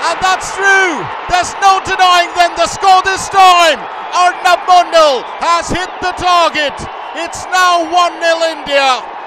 And that's true. There's no denying then the score this time. Arnab Mondal has hit the target. It's now 1 0 India.